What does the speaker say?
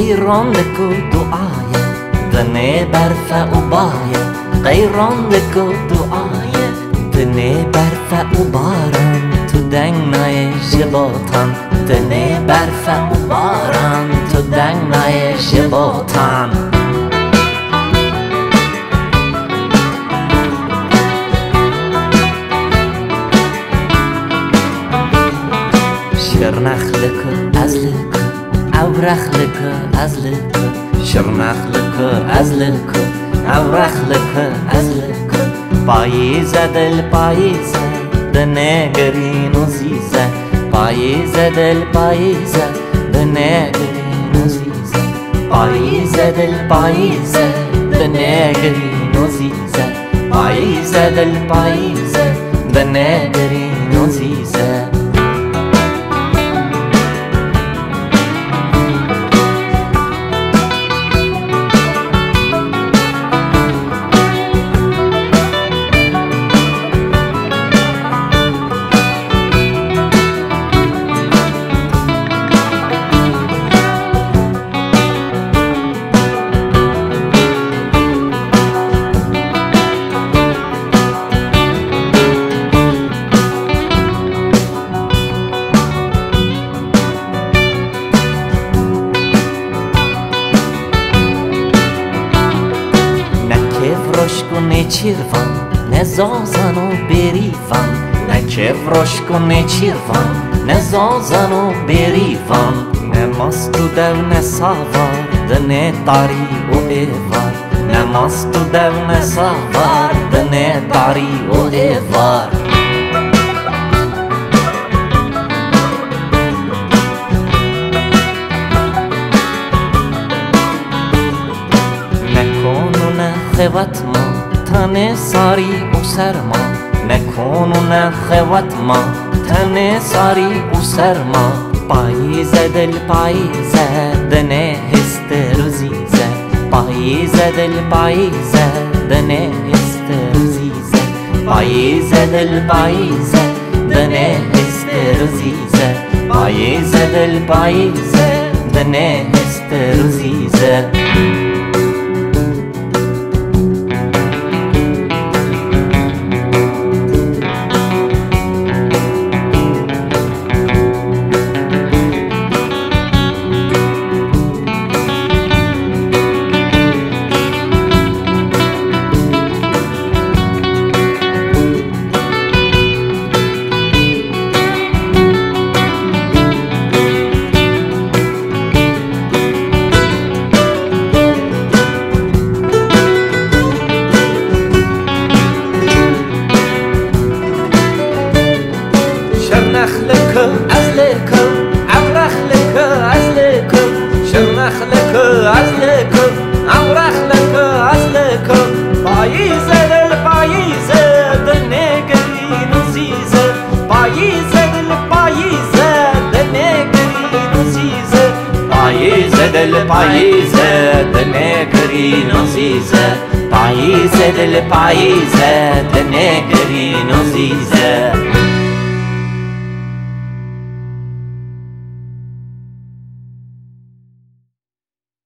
غيرانك دعايا دني برفع وبايا غيرانك دعايا دني برفع وباران تو دنگنای جباتان دنی برفع و باران تو دنگنای جباتان شرنخلك أزلك أورخلك أزلك. شرنخلك أزلك. أورخلك أزلك. پاییزه دل پاییزه دنگرین و زیزه پاییزه دل پاییزه دنگرین و زیزه پاییزه دل پاییزه دنگرین و زیزه پاییزه دل پاییزه دنگرین و roșcone cirvan Ne zozano berivan Ne cev roșcone cirvan Ne zozano berivan Ne mastu dev ne savar ne tari o evar Ne mastu dev ne savar ne tari o evar خیوت ما تن ساری أو سرما نکن و نخوت ما. تن ساری أو سرما پاییزه دل پاییزه دنه هست روزیزه پاییزه دل پاییزه دنه هست روزیزه پاییزه دل پاییزه دنه هست روزیزه پاییزه دل پاییزه دنه هست روزیزه شرنخلك أزلك عورخلك أزلك شرنخلك أزلك عورخلك أزلك بايزة للبايزة دنيقرين وزيزة. بايزة للبايزة دنيقرين وزيزة. بايزة للبايزة دنيقرين وزيزة. بايزة للبايزة دنيقرين